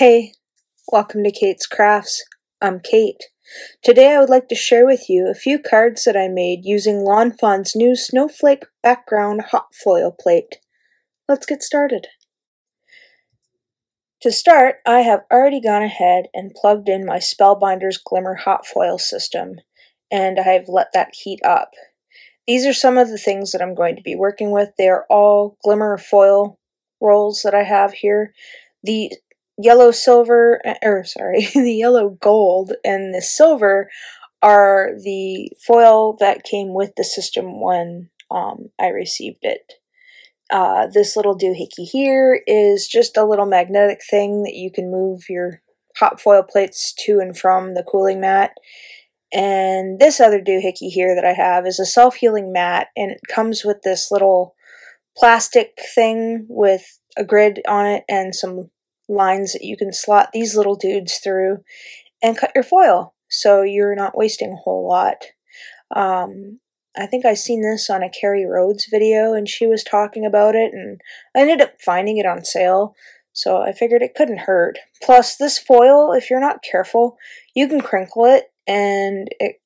Hey, welcome to Kate's Crafts. I'm Kate. Today I would like to share with you a few cards that I made using Lawn Fawn's new snowflake background hot foil plate. Let's get started. To start, I have already gone ahead and plugged in my Spellbinders Glimmer hot foil system, and I have let that heat up. These are some of the things that I'm going to be working with. They are all Glimmer foil rolls that I have here. The yellow silver, eh, or sorry, the yellow gold and the silver are the foil that came with the system when um, I received it. Uh, this little doohickey here is just a little magnetic thing that you can move your hot foil plates to and from the cooling mat. And this other doohickey here that I have is a self-healing mat, and it comes with this little plastic thing with a grid on it and some lines that you can slot these little dudes through and cut your foil so you're not wasting a whole lot. Um, I think I seen this on a Carrie Rhodes video and she was talking about it and I ended up finding it on sale so I figured it couldn't hurt. Plus this foil, if you're not careful, you can crinkle it and it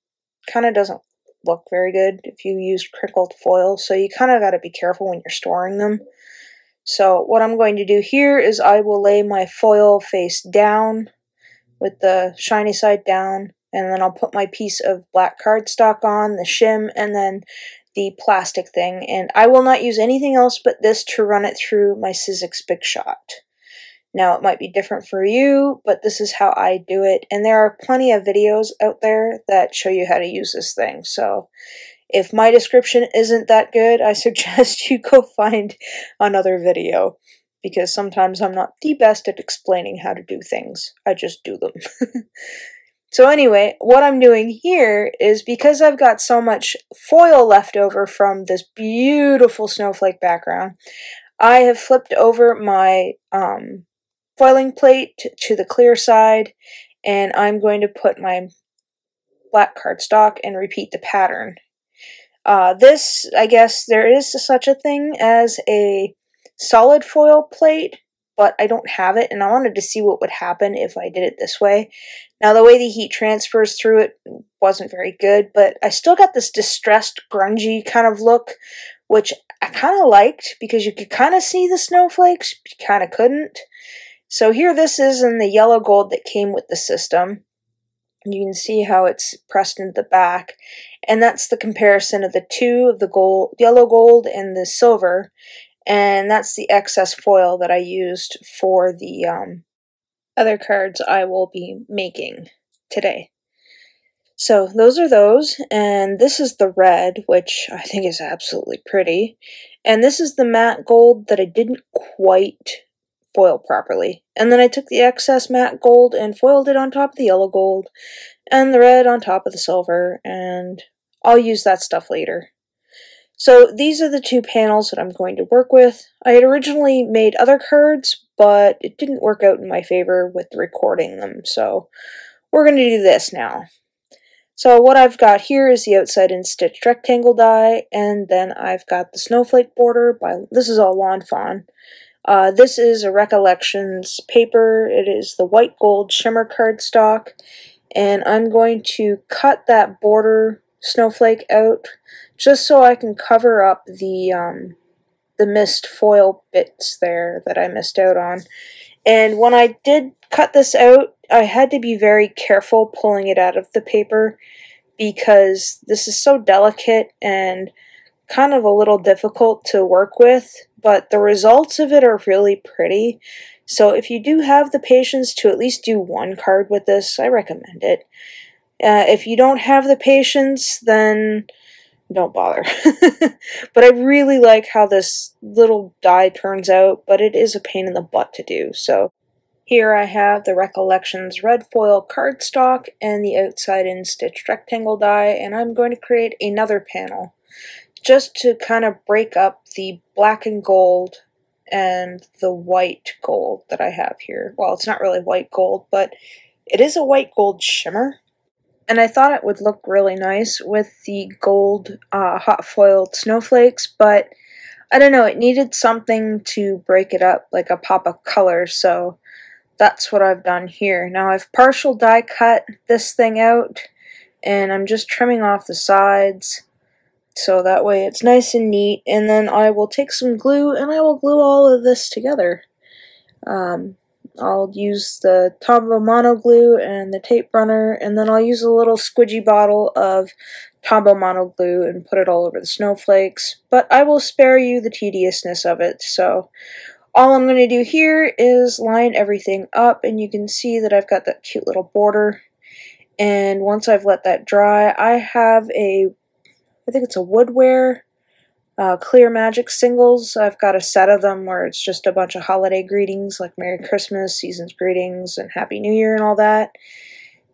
kind of doesn't look very good if you use crinkled foil so you kind of got to be careful when you're storing them. So what I'm going to do here is I will lay my foil face down with the shiny side down and then I'll put my piece of black cardstock on, the shim, and then the plastic thing. And I will not use anything else but this to run it through my Sizzix Big Shot. Now, it might be different for you, but this is how I do it. And there are plenty of videos out there that show you how to use this thing. So if my description isn't that good, I suggest you go find another video because sometimes I'm not the best at explaining how to do things. I just do them. so anyway, what I'm doing here is because I've got so much foil left over from this beautiful snowflake background, I have flipped over my um, foiling plate to the clear side and I'm going to put my black cardstock and repeat the pattern. Uh, this, I guess, there is such a thing as a solid foil plate, but I don't have it, and I wanted to see what would happen if I did it this way. Now, the way the heat transfers through it wasn't very good, but I still got this distressed, grungy kind of look, which I kind of liked because you could kind of see the snowflakes, but you kind of couldn't. So here this is in the yellow gold that came with the system. You can see how it's pressed into the back. And that's the comparison of the two of the gold, yellow gold and the silver. And that's the excess foil that I used for the um, other cards I will be making today. So those are those, and this is the red, which I think is absolutely pretty. And this is the matte gold that I didn't quite foil properly. And then I took the excess matte gold and foiled it on top of the yellow gold and the red on top of the silver, and I'll use that stuff later. So these are the two panels that I'm going to work with. I had originally made other cards, but it didn't work out in my favor with recording them, so we're going to do this now. So what I've got here is the outside in stitched rectangle die, and then I've got the snowflake border by, this is all Lawn Fawn, uh, this is a Recollections paper. It is the white gold shimmer cardstock. And I'm going to cut that border snowflake out just so I can cover up the, um, the missed foil bits there that I missed out on. And when I did cut this out, I had to be very careful pulling it out of the paper because this is so delicate and kind of a little difficult to work with but the results of it are really pretty. So if you do have the patience to at least do one card with this, I recommend it. Uh, if you don't have the patience, then don't bother. but I really like how this little die turns out, but it is a pain in the butt to do. So here I have the Recollections red foil cardstock and the outside in stitched rectangle die, and I'm going to create another panel just to kind of break up the black and gold and the white gold that I have here. Well, it's not really white gold, but it is a white gold shimmer. And I thought it would look really nice with the gold uh, hot foiled snowflakes, but I don't know, it needed something to break it up, like a pop of color, so that's what I've done here. Now I've partial die cut this thing out and I'm just trimming off the sides so that way it's nice and neat and then I will take some glue and I will glue all of this together. Um, I'll use the Tombow Mono Glue and the tape runner and then I'll use a little squidgy bottle of Tombow Mono Glue and put it all over the snowflakes, but I will spare you the tediousness of it, so all I'm going to do here is line everything up and you can see that I've got that cute little border. And once I've let that dry I have a I think it's a woodware uh, clear magic singles I've got a set of them where it's just a bunch of holiday greetings like Merry Christmas season's greetings and Happy New Year and all that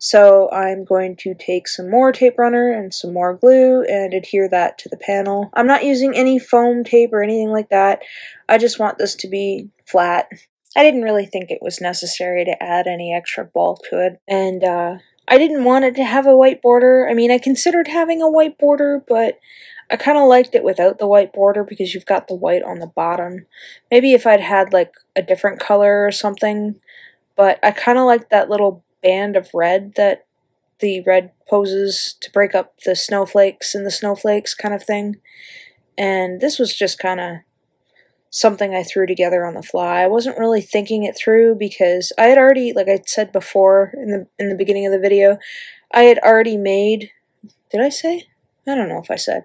so I'm going to take some more tape runner and some more glue and adhere that to the panel. I'm not using any foam tape or anything like that. I just want this to be flat. I didn't really think it was necessary to add any extra bulk to it. And uh, I didn't want it to have a white border. I mean, I considered having a white border, but I kind of liked it without the white border because you've got the white on the bottom. Maybe if I'd had like a different color or something, but I kind of like that little band of red that the red poses to break up the snowflakes and the snowflakes kind of thing. And this was just kind of something I threw together on the fly. I wasn't really thinking it through because I had already, like I said before in the in the beginning of the video, I had already made. Did I say? I don't know if I said.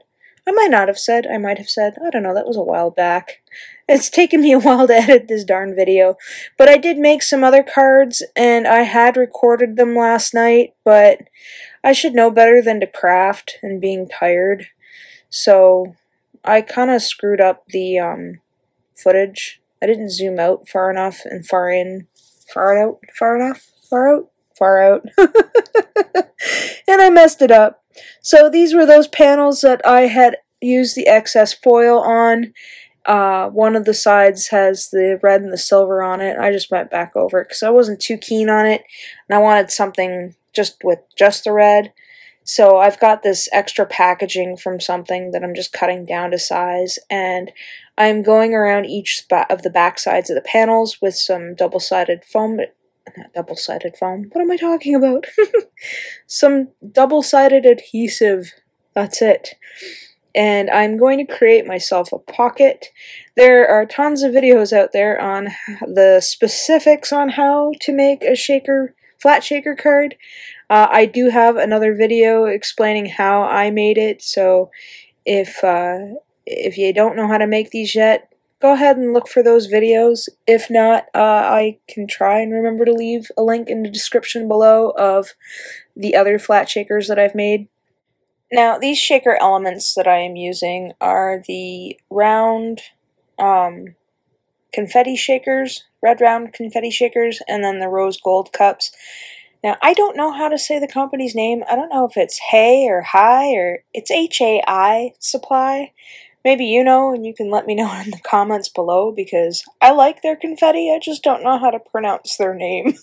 I might not have said. I might have said. I don't know. That was a while back. It's taken me a while to edit this darn video. But I did make some other cards, and I had recorded them last night, but I should know better than to craft and being tired. So I kind of screwed up the um, footage. I didn't zoom out far enough and far in, far out, far enough, far out, far out. and I messed it up. So these were those panels that I had used the excess foil on, uh, one of the sides has the red and the silver on it. I just went back over it because I wasn't too keen on it, and I wanted something just with just the red. So I've got this extra packaging from something that I'm just cutting down to size, and I'm going around each spot of the back sides of the panels with some double-sided foam, not double-sided foam, what am I talking about? some double-sided adhesive, that's it and I'm going to create myself a pocket. There are tons of videos out there on the specifics on how to make a shaker, flat shaker card. Uh, I do have another video explaining how I made it, so if, uh, if you don't know how to make these yet, go ahead and look for those videos. If not, uh, I can try and remember to leave a link in the description below of the other flat shakers that I've made. Now, these shaker elements that I am using are the round um, confetti shakers, red round confetti shakers, and then the rose gold cups. Now, I don't know how to say the company's name. I don't know if it's Hay or High or it's H-A-I Supply. Maybe you know and you can let me know in the comments below because I like their confetti, I just don't know how to pronounce their name.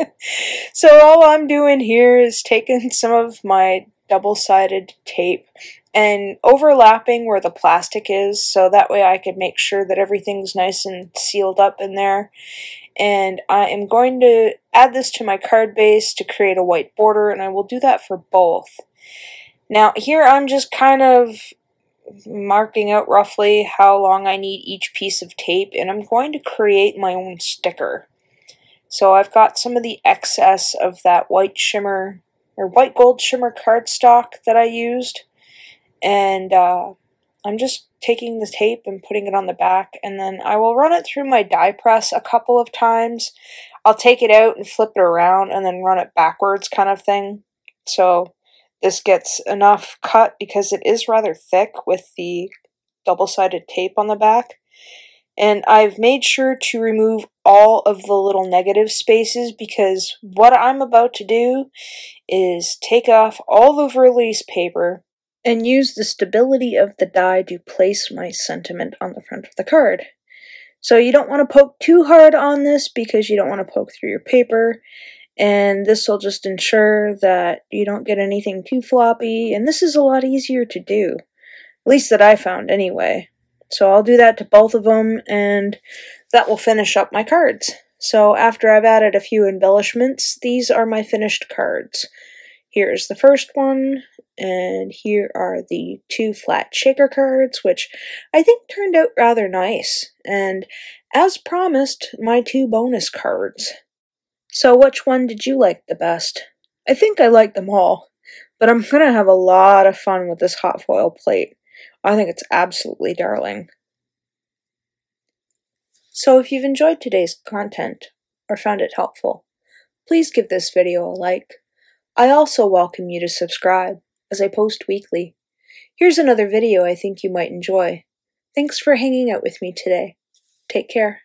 so all I'm doing here is taking some of my double-sided tape and overlapping where the plastic is so that way I could make sure that everything's nice and sealed up in there. And I am going to add this to my card base to create a white border and I will do that for both. Now here I'm just kind of marking out roughly how long I need each piece of tape and I'm going to create my own sticker. So I've got some of the excess of that white shimmer or white gold shimmer cardstock that I used. And uh, I'm just taking the tape and putting it on the back and then I will run it through my die press a couple of times. I'll take it out and flip it around and then run it backwards kind of thing. So this gets enough cut because it is rather thick with the double-sided tape on the back. And I've made sure to remove all of the little negative spaces because what I'm about to do is take off all the release paper and use the stability of the die to place my sentiment on the front of the card. So you don't want to poke too hard on this because you don't want to poke through your paper and this will just ensure that you don't get anything too floppy and this is a lot easier to do. At least that I found anyway. So I'll do that to both of them, and that will finish up my cards. So after I've added a few embellishments, these are my finished cards. Here's the first one, and here are the two flat shaker cards, which I think turned out rather nice. And as promised, my two bonus cards. So which one did you like the best? I think I like them all, but I'm gonna have a lot of fun with this hot foil plate. I think it's absolutely darling. So if you've enjoyed today's content or found it helpful, please give this video a like. I also welcome you to subscribe, as I post weekly. Here's another video I think you might enjoy. Thanks for hanging out with me today. Take care.